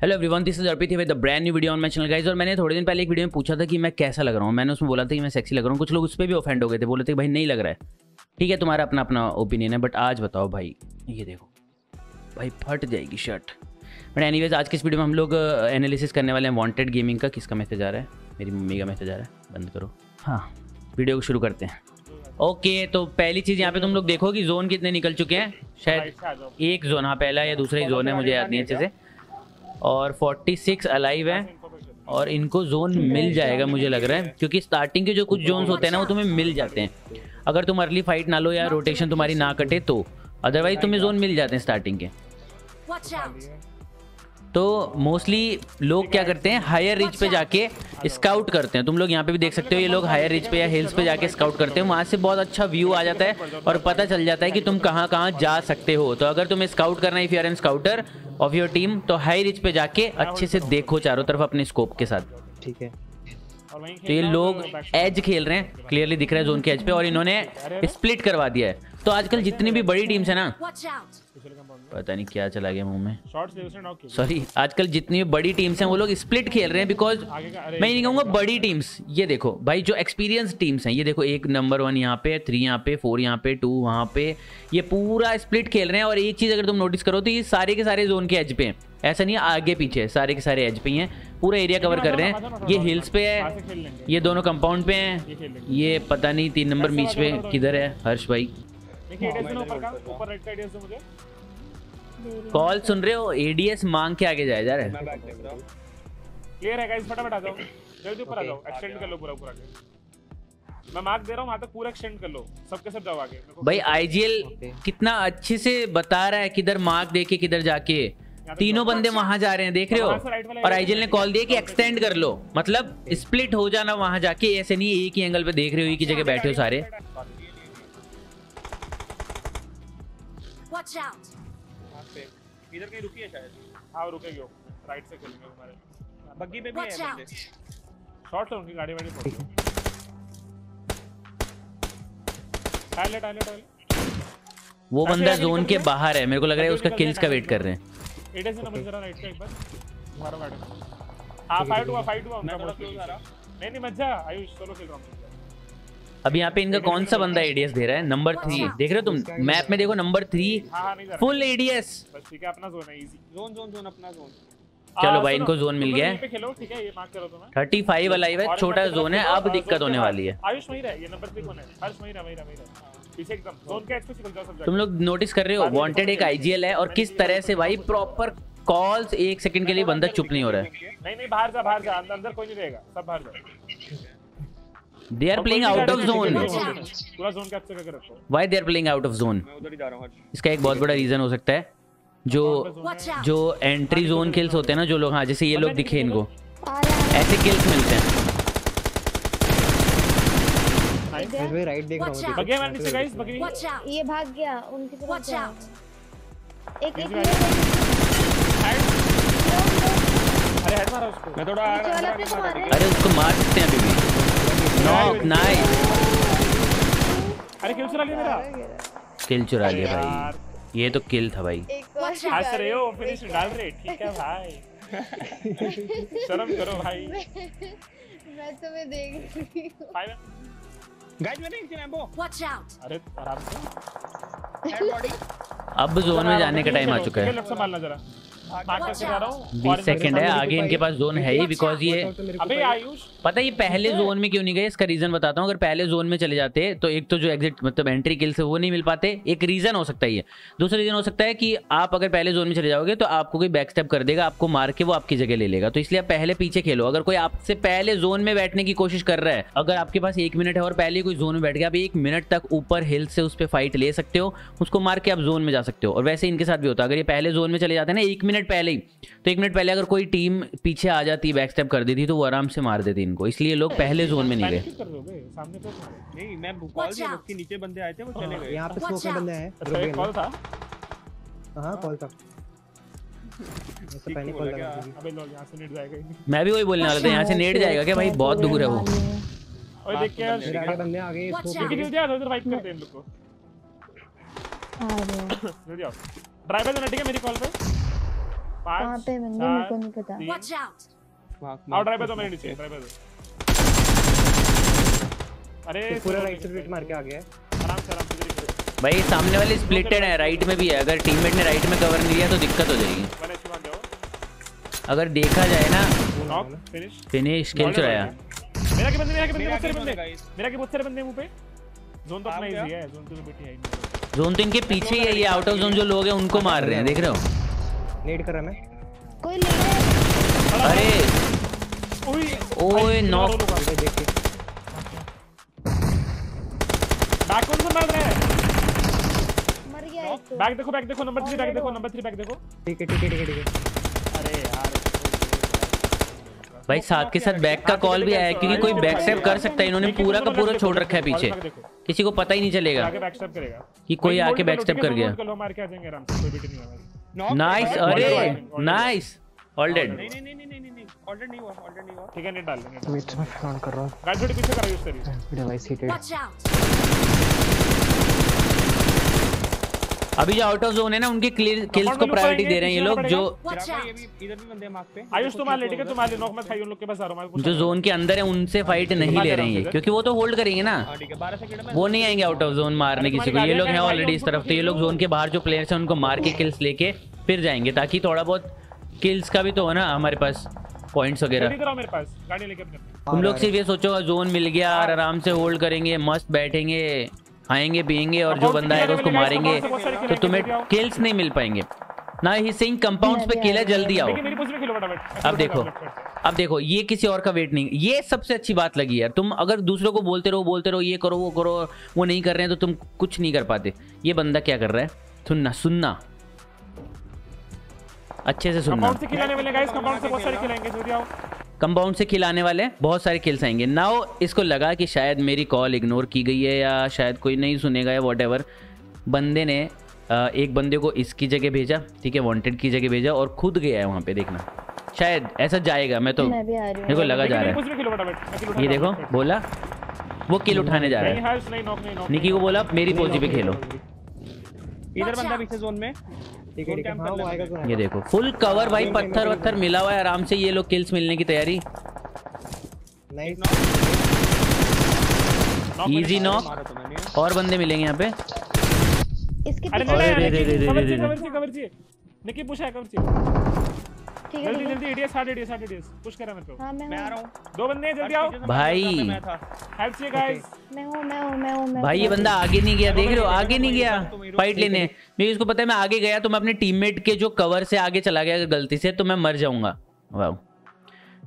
Hello everyone this is Arpit with the brand new video on my channel guys और मैंने थोड़े दिन पहले एक वीडियो में पूछा था कि मैं कैसा लग रहा हूँ। मैंने उसमें बोला था कि मैं सेक्सी लग रहा हूँ। कुछ लोग उस पर भी ऑफेंड हो गए थे बोले थे भाई नहीं लग रहा है। ठीक है तुम्हारा अपना अपना ओपिनियन है बट आज बताओ भाई ये देखो। भाई फट जाएगी शर्ट बट एनीवेज आज की इस वीडियो में हम लोग एनालिसिस करने वाले हैं वांटेड गेमिंग का। किसका मैसेज आ रहा है? मेरी मम्मी का मैसेज आ रहा है। बंद करो। हाँ वीडियो को शुरू करते हैं। ओके तो पहली चीज़ यहाँ पे तुम लोग देखो कि जोन कितने निकल चुके हैं। शायद एक जोन हाँ पहला या दूसरा ही जोन है मुझे याद नहीं अच्छे से। और 46 अलाइव है और इनको जोन मिल जाएगा मुझे लग रहा है क्योंकि स्टार्टिंग के जो कुछ जोन्स होते हैं ना वो तुम्हें मिल जाते हैं। अगर तुम अर्ली फाइट ना लो या रोटेशन तुम्हारी ना कटे तो अदरवाइज़ तुम्हें जोन मिल जाते हैं स्टार्टिंग के। तो मोस्टली लोग क्या करते हैं हायर रिच पे जाके स्काउट करते हैं। तुम लोग यहाँ पे भी देख सकते हो ये लोग हायर रिच पे या हिल्स पे जाके स्काउट करते हैं। वहाँ से बहुत अच्छा व्यू आ जाता है और पता चल जाता है कि तुम कहाँ कहाँ जा सकते हो। तो अगर तुम्हें स्काउट करना है if you are an scouter of your team तो हाई रिच पे जाके अच्छे से देखो चारों तरफ़ अपने स्कोप के साथ। ठीक है। तो ये लोग एज खेल रहे हैं क्लियरली दिख रहा है जोन के एज पे और इन्होंने स्प्लिट करवा दिया है। तो आजकल जितनी भी बड़ी टीम्स है ना पता नहीं क्या चला गया मुँह में। सॉरी आजकल जितनी भी बड़ी टीम्स हैं वो लोग स्प्लिट खेल रहे हैं बिकॉज़ मैं ये नहीं कहूँगा बड़ी टीम्स ये देखो भाई जो एक्सपीरियंस टीम्स हैं ये देखो एक नंबर वन यहाँ पे थ्री यहाँ पे फोर यहाँ पे टू वहाँ पे ये पूरा स्प्लिट खेल रहे हैं और एक चीज़ अगर तुम नोटिस करो तो ये सारे के सारे जोन के एज पे हैं। ऐसा नहीं है आगे पीछे सारे के सारे एज पे ही हैं पूरा एरिया कवर कर रहे हैं। ये हिल्स पे है ये दोनों कंपाउंड पे हैं ये पता नहीं तीन नंबर बीच पे किधर है हर्ष भाई। देखिए एडीएस ने ऊपर का ऊपर राइट का एडीएस दो मुझे। कॉल सुन रहे हो? एडीएस मांग के आगे जाए जा रहे हैं। क्लियर है गाइस फटाफट आ जाओ। जल्दी ऊपर आ जाओ। एक्सटेंड कर लो पूरा पूरा के मैं मार्क दे रहा हूँ वहाँ तक पूरा एक्सटेंड कर लो। सबके सब जाओ आगे। भाई आईजीएल कितना अच्छे से बता रहा है किधर मार्क देके किधर जाके। तीनों बंदे वहाँ जा रहे हैं देख रहे हो? और आईजीएल ने कॉल दिया कि एक्सटेंड कर लो। मतलब स्प्लिट हो जाना वहाँ जाके ऐसे नहीं एक ही एंगल पे देख रहे हो एक ही जगह बैठे हो सारे। Watch out! इधर कहीं रुकी है शायद। हाँ रुकेगी वो। राइट से खेलेंगे हमारे। बग्गी पे भी Watch है! बंदे। शॉट लो उनकी गाड़ी वाड़ी पड़ लो। टाइलेट टाइलेट टाइलेट वो बंदा जोन के बाहर है मेरे को लग रहा है उसका किल्स का वेट कर रहे हैं। एडीएस ने मुझे जरा राइट का एक बार। मारो गाड़ी। हाँ फाइट हुआ फाइट हुआ उनका बहुत क्लोज आ रहा। नहीं नहीं मत जा। आयुष सोलो खेल रहा हूँ अब यहाँ पे इनका कौन सा बंदा एडीएस दे रहा है? नंबर थ्री देख रहे हो तुम? मैप में देखो नंबर थ्री हाँ हाँ जा फुल एडीएस बस ठीक है अपना जोन है इजी जोन जोन जोन अपना जोन चलो भाई इनको जोन मिल गया। है पे खेलो ठीक है ये मार्क करो तुम्हें। थर्टी फाइव अलाइव है छोटा जोन है अब दिक्कत होने वाली है। आयुष वही रहे ये नंबर 3 कौन है? हर्ष वही रहा वही रहा वही रहा। पीछे एकदम जोन के एच पे निकल जाओ सब तुम लोग नोटिस कर रहे हो वांटेड एक आईजीएल है और किस तरह से भाई प्रॉपर कॉल्स एक सेकंड के लिए बंदा चुप नहीं हो रहा है? नहीं नहीं बाहर जा बाहर जा अंदर अंदर कोई नहीं रहेगा सब बाहर जाओ they are playing out of zone पूरा जोन कैप्चर करके रखो। Why they are playing out of zone मैं उधर ही जा रहा हूँ इसका एक बहुत बड़ा रीजन हो सकता है। जो जो एंट्री जोन किल्स होते हैं ना जो लोग हाँ जैसे ये लोग दिखे इनको। ऐसे किल्स मिलते हैं। मैं राइट देख रहा Watch बगे मारने से गाइस बगे ये भाग गया उनकी तरफ़! एक एक अरे हेड मारा उसको। मैं थोड़ा अरे उसको मार सकते हैं अभी भी। नॉक नाइस अरे क्यों चला गया मेरा। किल चुरा लिया भाई। ये तो किल था भाई! हंस रहे हो फिनिश डाल रहे ठीक है भाई। शर्म करो भाई। मैं तुम्हें देख रही हूँ। गाइस मैंने रैम्बो Watch out! अरे आराम से। हेड अब जोन में जाने का टाइम आ चुका है। लेफ़्ट से मारना जरा। हूँ। बीस सेकंड है आगे इनके पास जोन है ही बिकॉज़ ये अबे आयुष पता है ये पहले जोन में क्यों नहीं गए? इसका रीजन बताता हूँ। अगर पहले जोन में चले जाते तो एक तो जो एग्जिट मतलब एंट्री किल से वो नहीं मिल पाते। एक रीजन हो सकता है ये। दूसरा रीजन हो सकता है कि आप अगर पहले जोन में चले जाओगे तो आपको कोई बैक स्टेप कर देगा आपको मार के वो आपकी जगह ले लेगा। तो इसलिए आप पहले पीछे खेलो। अगर कोई आपसे पहले जोन में बैठने की कोशिश कर रहा है अगर आपके पास एक मिनट है और पहले कोई जोन में बैठ गया आप एक मिनट तक ऊपर हिल से उस पर फाइट ले सकते हो। उसको मार के आप जोन में जा सकते हो। और वैसे इनके साथ भी होता है। अगर ये पहले जोन में चले जाते हैं ना एक मिनट पहले ही। तो एक मिनट पहले अगर कोई टीम पीछे आ जाती बैक स्टेप कर देती तो वो आराम से मार देती इनको। इसलिए लोग पहले जोन में नहीं गए। क्यों हो तो तुम्हारे नहीं मैं कॉल दिया उसके नीचे बंदे आए थे वो चले गए। यहाँ पे Watch स्मोक में out! है अच्छा कॉल था? हाँ कॉल था। क्या? मैं भी वही बोलने वाला था यहाँ से नेट जाएगा क्या भाई? बहुत दूर है वो। ओए देख के मेरे आगे बंदे आ उधर फाइट करते हैं इन लोग को। जल्दी आओ ड्राइवर देना ठीक है मेरी कॉल पे? कहाँ पे बंदे मेरे को नहीं पता। out! मार्क आओ ड्राइव पे दो मेरे नीचे ड्राइव पे अरे तो पूरा राइट से मार के आ गया आराम से आराम से भाई सामने वाले स्प्लिटेड है राइट में भी है। अगर टीममेट ने राइट में कवर नहीं दिया तो दिक्कत हो जाएगी। अगर देखा जाए ना फिनिश किल चुराया मेरा के बंदे मेरा के बंदे बहुत सारे बंदे। मेरा के बहुत सारे बंदे मुँह पे। जोन तो अपना? इजी है जोन तो बेटी है ही। जोन तो इनके पीछे ही है ये आउट ऑफ़ जोन जो लोग हैं उनको मार रहे हैं देख रहे हो? नेड कर रहा मैं। कोई ले अरे। ओए। ओए नॉक देख के। बैक कौन सा मार रहा है? मर गया एक तो। बैक देखो बैक देखो नंबर 3 बैक देखो नंबर 3 बैक देखो। ठीक है ठीक है ठीक है ठीक है। अरे यार भाई साथ के साथ बैक का कॉल भी आया क्योंकि कोई बैक स्टेप कर सकता है इन्होंने पूरा का पूरा छोड़ रखा है पीछे। किसी को पता ही नहीं चलेगा। कि कोई आके बैक स्टेप कर गया। नाइस अरे नाइस ऑल डेड नहीं नहीं नहीं नहीं नहीं नहीं. ऑर्डर नहीं हुआ ऑर्डर नहीं हुआ. ठीक है नेट डाल लेंगे वेट मैं फ़ोन कर रहा हूँ। गाड़ी थोड़ी पीछे करो यूज़ करिए। हूँ डिवाइस हीटेड वॉच out! अभी जो आउट ऑफ़ जोन है ना उनके किल्स को प्रायोरिटी दे रहे हैं ये लोग जो इधर भी बंदे मार्क पे। आयुष तुम ले है तुम ले नॉक मत खाइए उन लोग के पास आ रहा हूँ जो जोन के अंदर है उनसे फाइट नहीं ले रहे हैं क्योंकि वो तो होल्ड करेंगे ना। हाँ ठीक है 12 सेकंड में वो नहीं आएँगे आउट ऑफ़ जोन मारने किसी को। ये लोग हैं ऑलरेडी इस तरफ़ तो ये लोग जोन के बाहर जो प्लेयर्स हैं उनको मार के किल्स लेके फिर जाएँगे ताकि थोड़ा बहुत किल्स का भी तो हो ना हमारे पास पॉइंट्स वगैरह। इधर आओ मेरे पास गाड़ी लेके अपने तुम लोग सिर्फ़ ये सोचो जोन मिल गया और आराम से होल्ड करेंगे मस्त बैठेंगे। खाएँगे पियेंगे और जो बंदा आएगा उसको मारेंगे तो तुम्हें किल्स नहीं मिल पाएँगे। ना ही सिंह कंपाउंड्स पे किल है जल्दी आओ। खेलो अब देखो अब देखो ये किसी और का वेट नहीं। ये सबसे अच्छी बात लगी यार। तुम अगर दूसरों को बोलते रहो बोलते रहो ये करो वो करो वो नहीं कर रहे हैं तो तुम कुछ नहीं कर पाते। ये बंदा क्या कर रहा है? सुनना सुनना। अच्छे से सुनना। से खिलाने वाले गाइस कंपाउंड से बहुत सारे खिलाएँगे जल्दी आओ। कंपाउंड से खिलाने वाले बहुत सारे किल्स आएँगे। नाउ इसको लगा कि शायद मेरी कॉल इग्नोर की गई है या शायद कोई नहीं सुनेगा या वॉट बंदे ने एक बंदे को इसकी जगह भेजा ठीक है वांटेड की जगह भेजा और खुद गया है वहाँ पे देखना। शायद ऐसा जाएगा मैं तो मैं भी आ रही मेरे को लगा जा रहा किल है ये देखो बोला वो किल उठाने जा रहा है। नॉक को बोला मेरी पोजी पे खेलो। इधर बंदा पीछे जोन में। है वो तो ये देखो फुल कवर भाई पत्थर वत्थर मिला हुआ है आराम से ये लोग किल्स मिलने की तैयारी। इजी नॉक तो मैंने। और बंदे मिलेंगे यहाँ पे। इसके अरे निकी पुश है कवर चाहिए। ठीक है जल्दी जल्दी ADS hard ADS hard ADS push करा मेरे को। हाँ मैं मैं आ रहा हूँ। दो बंदे हैं जल्दी आओ। भाई। हेल्प चाहिए गाइस मैं हूँ मैं हूँ मैं हूँ भाई ये बंदा आगे नहीं गया देख रहे हो आगे नहीं गया। फाइट लेने। मेरे इसको पता है मैं आगे गया तो मैं अपने टीममेट के जो कवर से आगे चला गया गलती से तो मैं मर जाऊँगा। वाह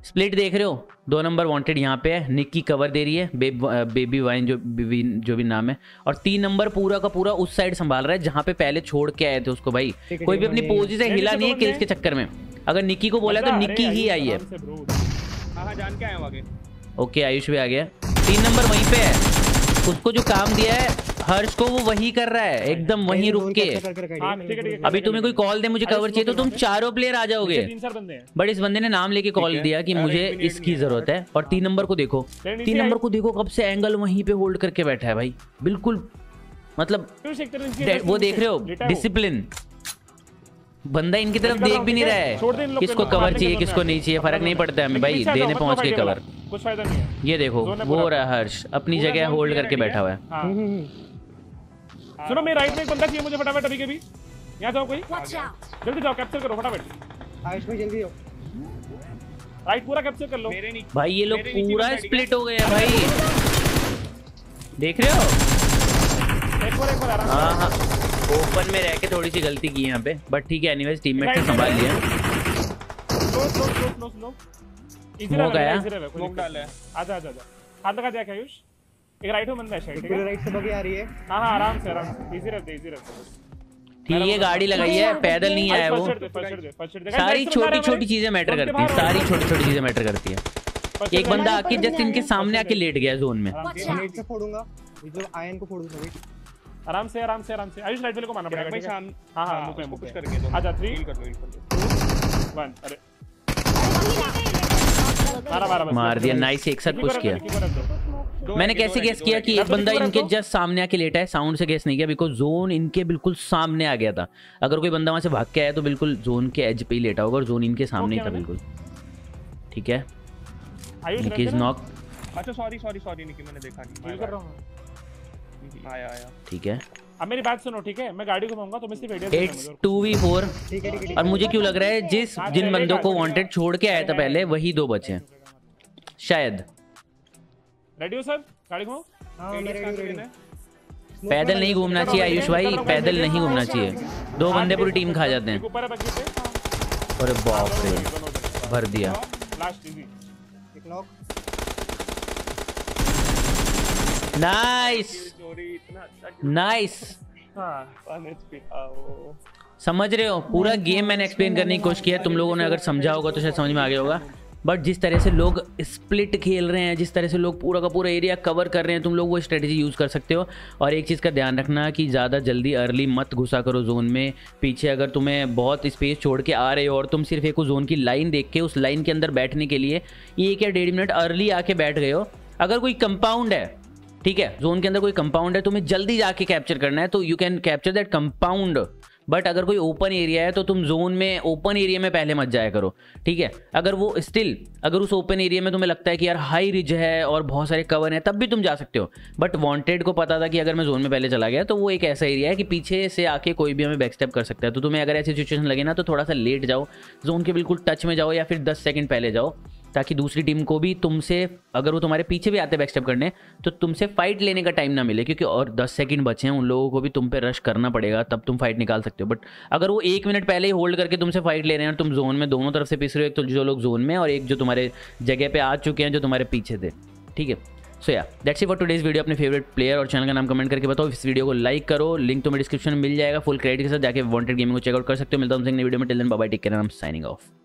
स्प्लिट देख रहे हो? दो नंबर वांटेड यहाँ पे है। निक्की कवर दे रही है। बेब, बेबी वाइन जो बेबी जो भी नाम है। और तीन नंबर पूरा का पूरा उस साइड संभाल रहा है जहाँ पे पहले छोड़ के आए थे उसको भाई। कोई भी अपनी पोजी से हिला नहीं है किल्स के चक्कर में। अगर निक्की को बोला तो निक्की ही आई है। ओके आयुष भी आ गया। तीन नंबर वहीं पे है। उसको जो काम दिया है हर्ष को वो वही कर रहा है एकदम वहीं रुक के। हाँ। अभी तुम्हें कोई कॉल दे मुझे कवर चाहिए तो तुम चारों प्लेयर आ जाओगे। तीन चार बंदे हैं। बट इस बंदे ने नाम लेके कॉल दिया कि मुझे इसकी ज़रूरत है। और तीन नंबर को देखो। तीन नंबर को देखो कब से एंगल वहीं पे होल्ड करके बैठा है भाई। बिल्कुल मतलब वो देख रहे हो। डिसिप्लिन बंदा इनकी तरफ़ देख भी नहीं रहा है? किसको कवर चाहिए किसको नहीं चाहिए फ़र्क नहीं पड़ता है। हमें भाई देने पहुँच के कवर। कुछ फ़ायदा नहीं है। ये देखो वो। रहा हर्ष अपनी जगह होल्ड करके बैठा हुआ है। हाँ। सुनो मेरे राइट में एक बंदा चाहिए मुझे फटाफट अभी के भी यहाँ जाओ कोई! जल्दी जाओ कैप्चर करो फटाफट। जल्दी आओ। राइट पूरा कैप्चर कर लो। भाई ये लोग पूरा स्प्लिट हो गए हैं भाई। देख रहे हो? एक और एक और आराम हाँ हाँ। ओपन में रह के थोड़ी सी गलती की यहाँ पे। बट ठीक है एनीवेज टीममेट ने संभाल लिया। Slow slow slow slow slow easy Smoke आया? रहा स्मोक डाला है। आजा आजा आजा। हाथ लगा दिया क्या आयुष? एक राइट में बंदा है शायद ठीक पूरे है? राइट से बगी आ रही है। हाँ हाँ आराम से आराम से। इजी रहते इजी रहते ठीक है गाड़ी लगाई है पैदल नहीं आया वो। सारी छोटी छोटी चीज़ें मैटर करती हैं सारी छोटी छोटी चीज़ें मैटर करती है। एक बंदा आके जस्ट इनके सामने आके लेट गया जोन में। नेट से फोड़ूँगा। मतलब आयन को फोड़ दूँगा आराम से आराम से आराम से। आयुष राइट वाले को मारना पड़ेगा भाई ठीक है? हाँ हाँ मुझे उसको मुझे करके दो। आजा थ्री Heal कर लो heal कर अरे। मारा मारा बस मार दिया नाइस एक साथ पुश किया। मैंने कैसे गेस किया कि एक बंदा तो इनके जस्ट सामने आके लेटा है साउंड से गेस नहीं किया बिकॉज़ जोन इनके बिल्कुल सामने आ गया था। अगर कोई बंदा वहाँ से भाग के आया तो बिल्कुल जोन के एज पे ही लेटा होगा और जोन इनके सामने ही था बिल्कुल। ठीक है? निकी इज़ नॉक अच्छा सॉरी सॉरी सॉरी निकी मैंने देखा नहीं। Heal कर रहा हूँ। आया आया। ठीक है। अब मेरी बात सुनो ठीक है? मैं गाड़ी घुमाऊँगा तुम सिर्फ़ एडिया इट्स टू वी फोर ठीक है ठीक है ठीक और मुझे क्यों लग रहा है जिस जिन बंदों को वांटेड छोड़ के आया था पहले वही दो बचे हैं। शायद। रेडी हो सर? गाड़ी घुमाओ। है हाँ हूँ है? पैदल नहीं घूमना चाहिए आयुष भाई पैदल नहीं घूमना चाहिए। दो बंदे पूरी टीम खा जाते हैं। ऊपर है अरे बाप रे भर दिया। नाइस अच्छा नाइस हाँ आओ। समझ रहे हो पूरा गेम मैंने एक्सप्लेन करने की कोशिश किया तुम लोगों ने अगर समझा होगा तो शायद समझ में आ गया होगा। बट जिस तरह से लोग स्प्लिट खेल रहे हैं, जिस तरह से लोग पूरा का पूरा एरिया कवर कर रहे हैं, तुम लोग वो स्ट्रेटेजी यूज़ कर सकते हो। और एक चीज़ का ध्यान रखना कि ज़्यादा जल्दी अर्ली मत घुसा करो जोन में। पीछे अगर तुम्हें बहुत स्पेस छोड़ के आ रहे हो और तुम सिर्फ़ एक जोन की लाइन देख के, उस लाइन के अंदर बैठने के लिए एक या डेढ़ मिनट अर्ली आके बैठ गए हो? अगर कोई कंपाउंड है, ठीक है जोन के अंदर कोई कंपाउंड है, तुम्हें जल्दी जाके कैप्चर करना है तो you can capture that compound but अगर कोई ओपन एरिया है तो तुम जोन में ओपन एरिया में पहले मत जाया करो। ठीक है? अगर वो स्टिल अगर उस ओपन एरिया में तुम्हें लगता है कि यार हाई रिज है और बहुत सारे कवर हैं, तब भी तुम जा सकते हो। बट वांटेड को पता था कि अगर मैं जोन में पहले चला गया तो वो एक ऐसा एरिया है कि पीछे से आके कोई भी हमें बैकस्टेप कर सकता है। तो तुम्हें अगर ऐसी सिचुएशन लगे ना तो थोड़ा सा लेट जाओ। जोन के बिल्कुल टच में जाओ या फिर दस सेकेंड पहले जाओ। ताकि दूसरी टीम को भी तुमसे, अगर वो तुम्हारे पीछे भी आते बैकस्टेप करने तो तुमसे फाइट लेने का टाइम ना मिले, क्योंकि और 10 सेकंड बचे हैं, उन लोगों को भी तुम पे रश करना पड़ेगा, तब तुम फाइट निकाल सकते हो। बट अगर वो एक मिनट पहले ही होल्ड करके तुमसे फाइट ले रहे हैं और तुम जोन में दोनों तरफ़ से पिस रहे हो, एक तो जो लोग जोन में और एक जो तुम्हारे जगह पर आ चुके हैं, जो तुम्हारे पीछे थे। ठीक है? सो या दैट्स फॉर टुडेज वीडियो अपने फेवरेट प्लेयर और चैनल का नाम कमेंट करके बताओ। इस वीडियो को लाइक करो। लिंक तुम्हें डिस्क्रिप्शन में मिल जाएगा। फुल क्रेडिट के साथ जाके वांटेड गेमिंग को चेकआउट कर सकते हो। मिलता हूँ वीडियो में। Till then bye take care I'm signing off